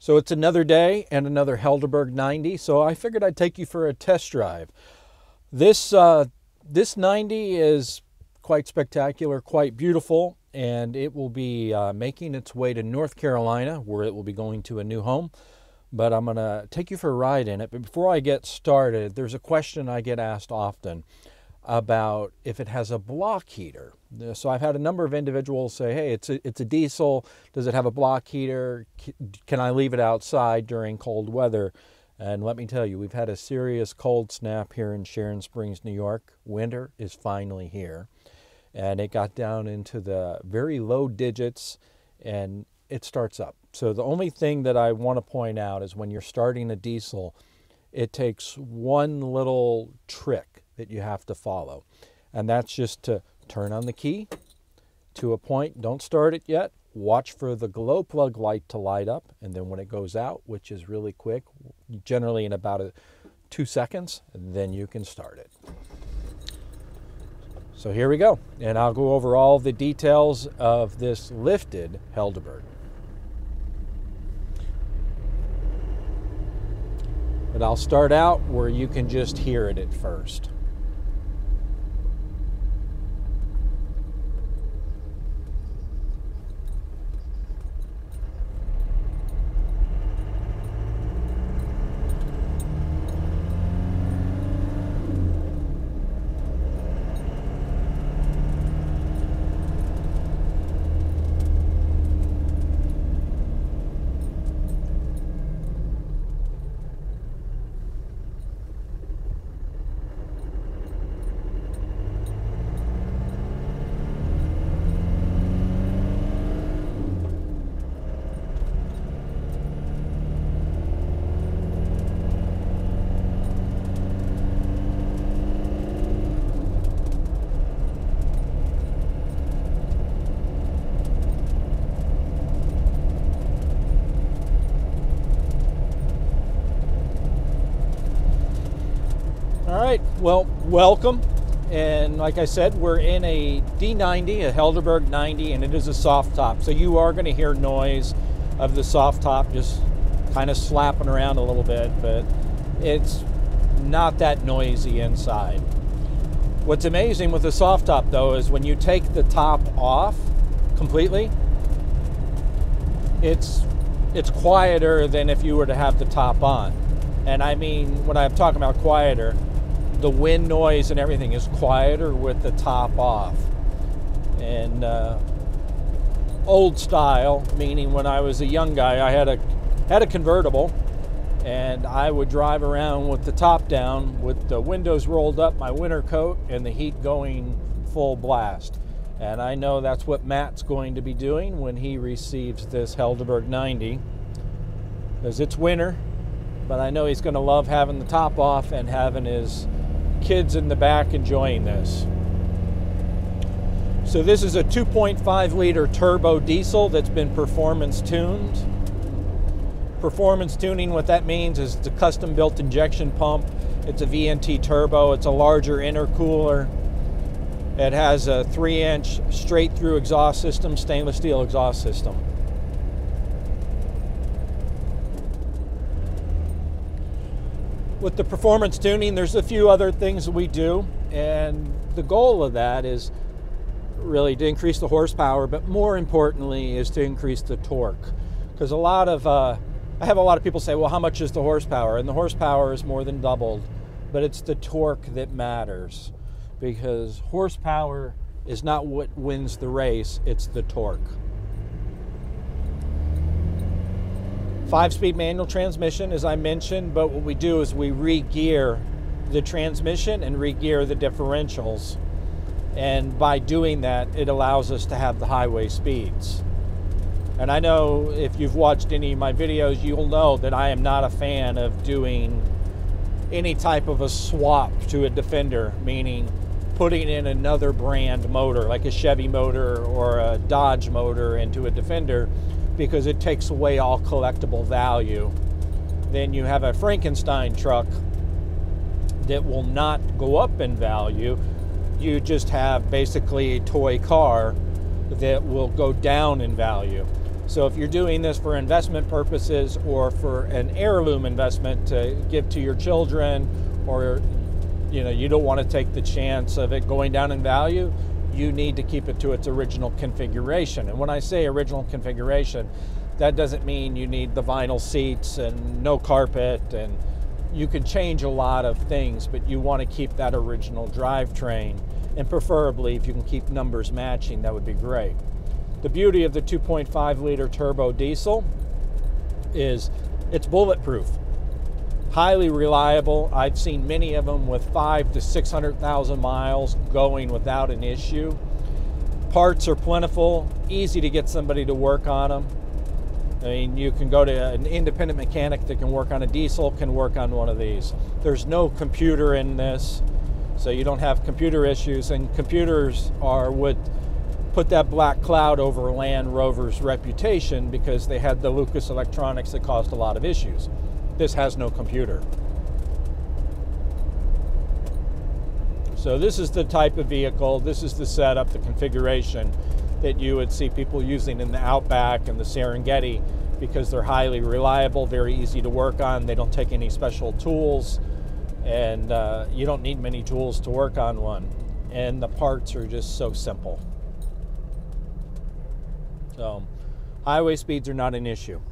So it's another day and another Helderburg 90. So I figured I'd take you for a test drive. This uh, this 90 is quite spectacular, quite beautiful, and it will be uh, making its way to North Carolina, where it will be going to a new home. But I'm going to take you for a ride in it. But before I get started, there's a question I get asked often about if it has a block heater. Uh, so I've had a number of individuals say, "Hey, it's a, it's a diesel. Does it have a block heater? Can I leave it outside during cold weather?" And let me tell you, we've had a serious cold snap here in Sharon Springs, New York. Winter is finally here. And it got down into the very low digits and it starts up. So the only thing that I want to point out is when you're starting a diesel, it takes one little trick that you have to follow. And that's just to turn on the key to a point, don't start it yet, watch for the glow plug light to light up, and then when it goes out, which is really quick, generally in about a, two seconds, then you can start it. So here we go, and I'll go over all the details of this lifted Helderburg. But I'll start out where you can just hear it at first. Well, welcome. And like I said, we're in a D90, a Helderburg 90, and it is a soft top. So you are going to hear noise of the soft top just kind of slapping around a little bit, but it's not that noisy inside. What's amazing with the soft top though is when you take the top off completely, it's it's quieter than if you were to have the top on. And I mean, when I'm talking about quieter, the wind noise and everything is quieter with the top off. And uh, old style, meaning when I was a young guy, I had a had a convertible, and I would drive around with the top down, with the windows rolled up, my winter coat, and the heat going full blast. And I know that's what Matt's going to be doing when he receives this Helderburg 90, because it's winter. But I know he's going to love having the top off and having his kids in the back enjoying this. So this is a 2.5 liter turbo diesel that's been performance tuned. Performance tuning, what that means is it's a custom built injection pump. It's a VNT turbo. It's a larger intercooler. It has a three inch straight through exhaust system, stainless steel exhaust system. With the performance tuning, there's a few other things we do, and the goal of that is really to increase the horsepower, but more importantly, is to increase the torque. Because a lot of, uh, I have a lot of people say, well, how much is the horsepower? And the horsepower is more than doubled, but it's the torque that matters. Because horsepower is not what wins the race, it's the torque. Five speed manual transmission, as I mentioned, but what we do is we re gear the transmission and re gear the differentials. And by doing that, it allows us to have the highway speeds. And I know if you've watched any of my videos, you'll know that I am not a fan of doing any type of a swap to a Defender, meaning putting in another brand motor, like a Chevy motor or a Dodge motor, into a Defender because it takes away all collectible value. Then you have a Frankenstein truck that will not go up in value. You just have basically a toy car that will go down in value. So if you're doing this for investment purposes or for an heirloom investment to give to your children or you know you don't want to take the chance of it going down in value, you need to keep it to its original configuration. And when I say original configuration, that doesn't mean you need the vinyl seats and no carpet and you can change a lot of things, but you want to keep that original drivetrain. And preferably, if you can keep numbers matching, that would be great. The beauty of the 2.5 liter turbo diesel is it's bulletproof, highly reliable. I've seen many of them with five to 600,000 miles going without an issue. Parts are plentiful, easy to get somebody to work on them. I mean, you can go to an independent mechanic that can work on a diesel, can work on one of these. There's no computer in this, so you don't have computer issues, and computers are what put that black cloud over Land Rover's reputation because they had the Lucas Electronics that caused a lot of issues. This has no computer. So this is the type of vehicle, this is the setup, the configuration that you would see people using in the Outback and the Serengeti because they're highly reliable, very easy to work on. They don't take any special tools, and uh, you don't need many tools to work on one. And the parts are just so simple. So, highway speeds are not an issue.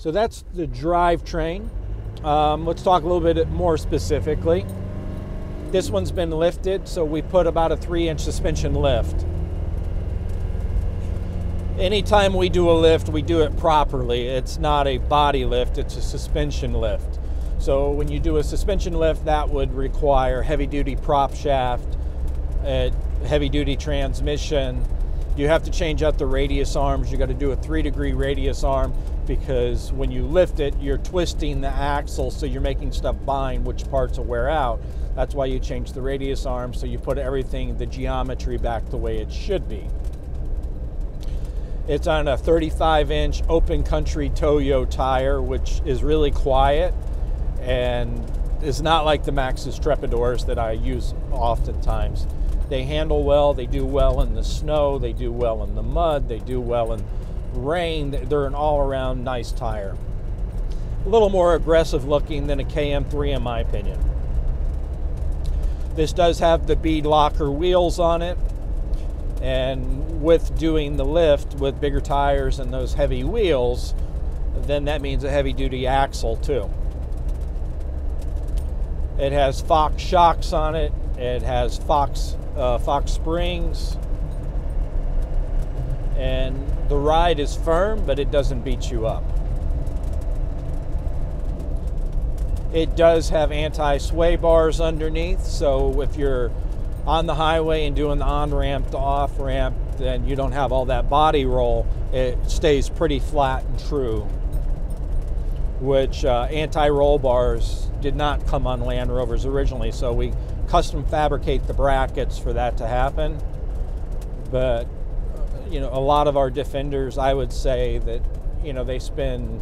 So, that's the drivetrain. Um, let's talk a little bit more specifically. This one's been lifted, so we put about a three inch suspension lift anytime we do a lift, we do it properly. It's not a body lift, it's a suspension lift. So when you do a suspension lift, that would require heavy duty prop shaft, a heavy duty transmission. You have to change out the radius arms. You got to do a three degree radius arm because when you lift it, you're twisting the axle, so you're making stuff bind, which parts will wear out. That's why you change the radius arm, so you put everything, the geometry back the way it should be. It's on a 35 inch open country Toyo tire, which is really quiet and is not like the Maxxis Trepadors that I use oftentimes. They handle well, they do well in the snow, they do well in the mud, they do well in rain. They're an all around nice tire. A little more aggressive looking than a KM3 in my opinion. This does have the bead locker wheels on it, and with doing the lift with bigger tires and those heavy wheels, then that means a heavy duty axle too. It has Fox shocks on it. It has Fox uh, Fox springs, and the ride is firm, but it doesn't beat you up. It does have anti-sway bars underneath, so if you're on the highway and doing the on ramp to off ramp, then you don't have all that body roll. It stays pretty flat and true, which uh, anti roll bars did not come on Land Rovers originally. So we custom fabricate the brackets for that to happen. But you know, a lot of our defenders, I would say that you know they spend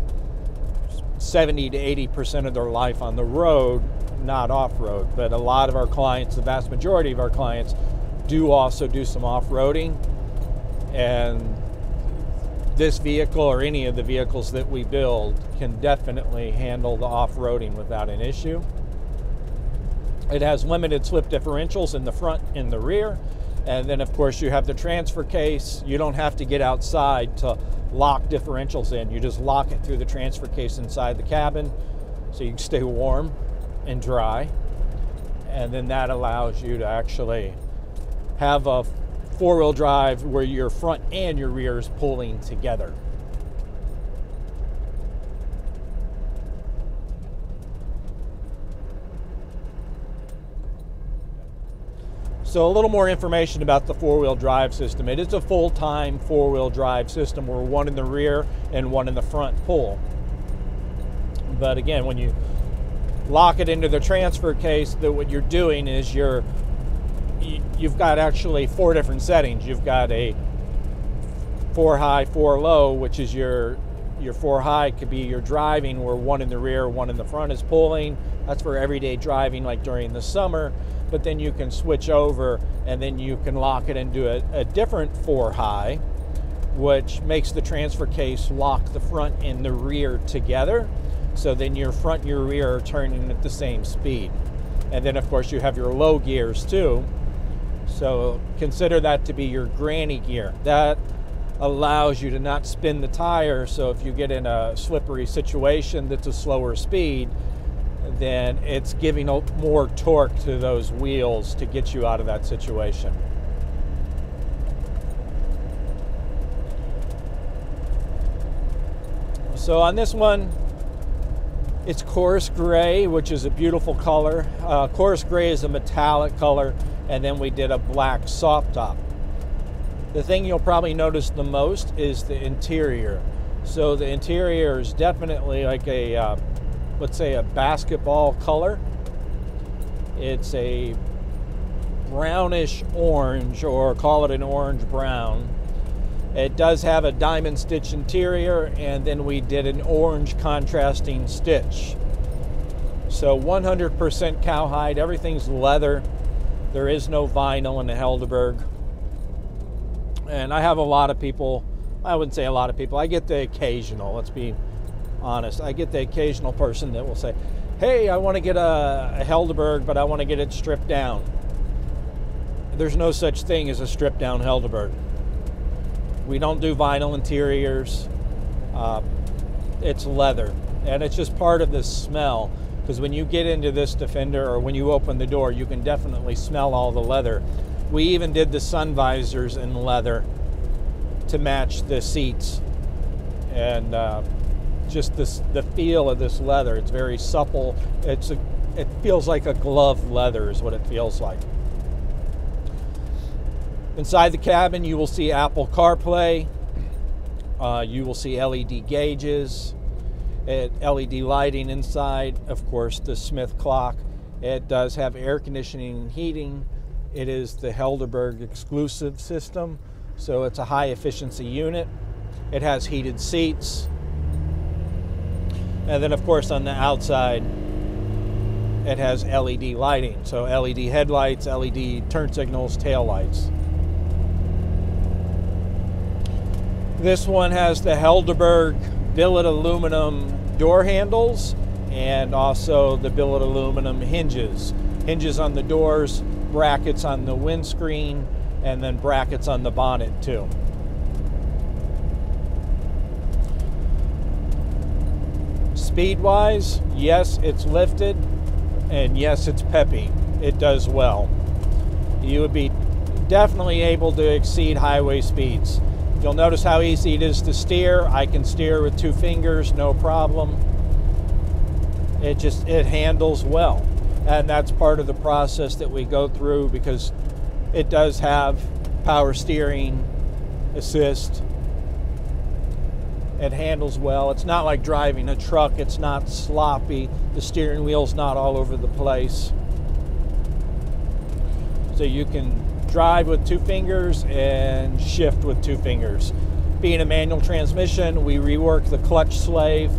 70 to 80 percent of their life on the road not off-road but a lot of our clients the vast majority of our clients do also do some off-roading and this vehicle or any of the vehicles that we build can definitely handle the off-roading without an issue it has limited slip differentials in the front and the rear and then of course you have the transfer case you don't have to get outside to lock differentials in you just lock it through the transfer case inside the cabin so you can stay warm and dry. And then that allows you to actually have a four wheel drive where your front and your rear is pulling together. So, a little more information about the four wheel drive system. It is a full time four wheel drive system where one in the rear and one in the front pull. But again, when you lock it into the transfer case, that what you're doing is you're you've got actually four different settings. You've got a four high, four low, which is your your four high could be your driving where one in the rear, one in the front is pulling. That's for everyday driving like during the summer. But then you can switch over and then you can lock it into a, a different four high which makes the transfer case lock the front and the rear together. So then your front and your rear are turning at the same speed. And then, of course, you have your low gears too. So consider that to be your granny gear. That allows you to not spin the tire. So if you get in a slippery situation that's a slower speed, then it's giving more torque to those wheels to get you out of that situation. So on this one, it's Corris gray, which is a beautiful color. Uh, Corris gray is a metallic color, and then we did a black soft top. The thing you'll probably notice the most is the interior. So the interior is definitely like a, uh, let's say, a basketball color. It's a brownish orange, or call it an orange brown. It does have a diamond stitch interior, and then we did an orange contrasting stitch. So 100% cowhide, everything's leather. There is no vinyl in the Helderburg. And I have a lot of people, I wouldn't say a lot of people, I get the occasional, let's be honest. I get the occasional person that will say, hey, I want to get a, a Helderburg, but I want to get it stripped down. There's no such thing as a stripped down Helderburg. We don't do vinyl interiors. Uh, it's leather, and it's just part of the smell. Because when you get into this Defender, or when you open the door, you can definitely smell all the leather. We even did the sun visors in leather to match the seats, and uh, just this the feel of this leather. It's very supple. It's a, it feels like a glove leather is what it feels like. Inside the cabin, you will see Apple CarPlay. Uh, you will see LED gauges, LED lighting inside. Of course, the Smith clock. It does have air conditioning and heating. It is the Helderburg exclusive system, so it's a high efficiency unit. It has heated seats. And then, of course, on the outside, it has LED lighting. So, LED headlights, LED turn signals, tail lights. This one has the Helderburg billet aluminum door handles and also the billet aluminum hinges. Hinges on the doors, brackets on the windscreen, and then brackets on the bonnet too. Speed wise, yes, it's lifted, and yes, it's peppy. It does well. You would be definitely able to exceed highway speeds. You'll notice how easy it is to steer. I can steer with two fingers, no problem. It just, it handles well. And that's part of the process that we go through because it does have power steering, assist. It handles well. It's not like driving a truck. It's not sloppy. The steering wheel's not all over the place. So you can drive with two fingers and shift with two fingers. Being a manual transmission, we rework the clutch slave,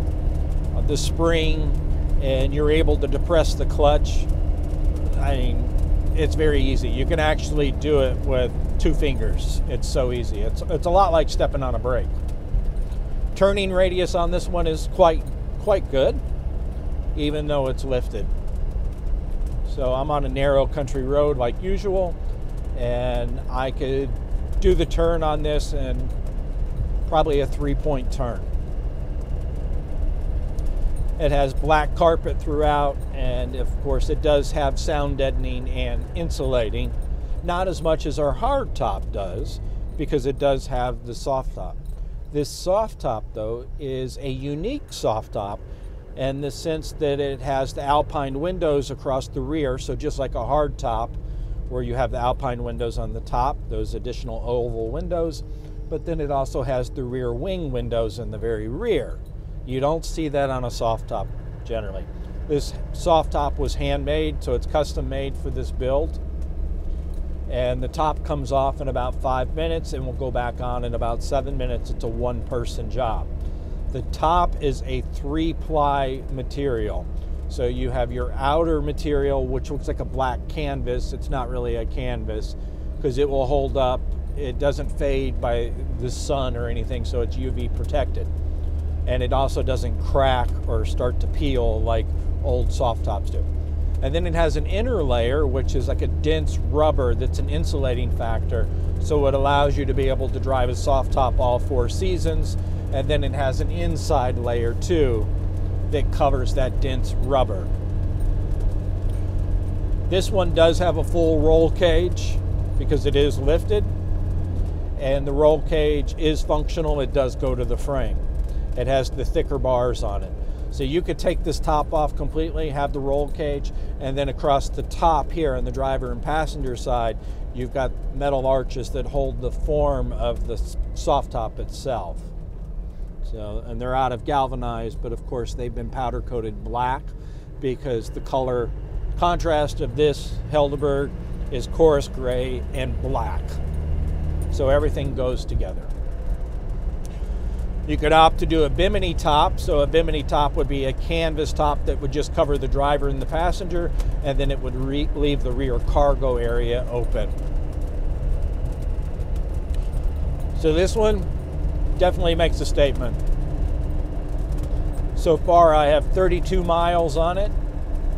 uh, the spring, and you're able to depress the clutch. I mean, it's very easy. You can actually do it with two fingers. It's so easy. It's, it's a lot like stepping on a brake. Turning radius on this one is quite quite good, even though it's lifted. So I'm on a narrow country road like usual and I could do the turn on this and probably a three point turn. It has black carpet throughout, and of course, it does have sound deadening and insulating. Not as much as our hard top does, because it does have the soft top. This soft top, though, is a unique soft top in the sense that it has the alpine windows across the rear, so just like a hard top, where you have the alpine windows on the top, those additional oval windows, but then it also has the rear wing windows in the very rear. You don't see that on a soft top generally. This soft top was handmade, so it's custom made for this build. And the top comes off in about five minutes and will go back on in about seven minutes. It's a one person job. The top is a three ply material. So you have your outer material, which looks like a black canvas. It's not really a canvas because it will hold up it doesn't fade by the sun or anything, so it's UV protected. And it also doesn't crack or start to peel like old soft tops do. And then it has an inner layer, which is like a dense rubber that's an insulating factor. So it allows you to be able to drive a soft top all four seasons. And then it has an inside layer too that covers that dense rubber. This one does have a full roll cage because it is lifted. And the roll cage is functional, it does go to the frame. It has the thicker bars on it. So you could take this top off completely, have the roll cage, and then across the top here on the driver and passenger side, you've got metal arches that hold the form of the soft top itself. So, and they're out of galvanized, but of course they've been powder coated black because the color contrast of this Helderburg is Corris gray and black. So everything goes together. You could opt to do a bimini top. So a bimini top would be a canvas top that would just cover the driver and the passenger, and then it would leave the rear cargo area open. So this one definitely makes a statement. So far I have 32 miles on it,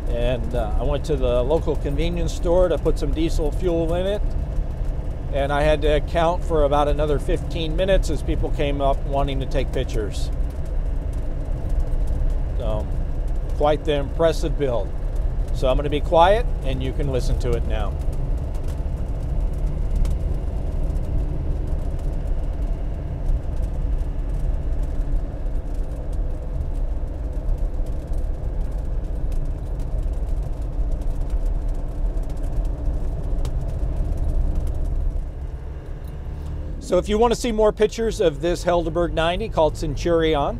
and uh, I went to the local convenience store to put some diesel fuel in it and I had to account for about another 15 minutes as people came up wanting to take pictures. So, quite the impressive build. So, I'm going to be quiet and you can listen to it now. So if you want to see more pictures of this Helderburg 90 called Centurion,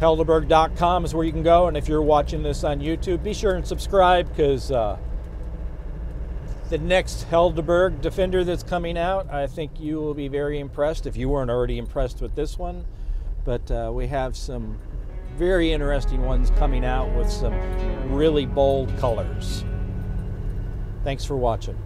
Helderburg.com is where you can go. And if you're watching this on YouTube, be sure and subscribe because uh, the next Helderburg Defender that's coming out, I think you will be very impressed if you weren't already impressed with this one. But uh, we have some very interesting ones coming out with some really bold colors. Thanks for watching.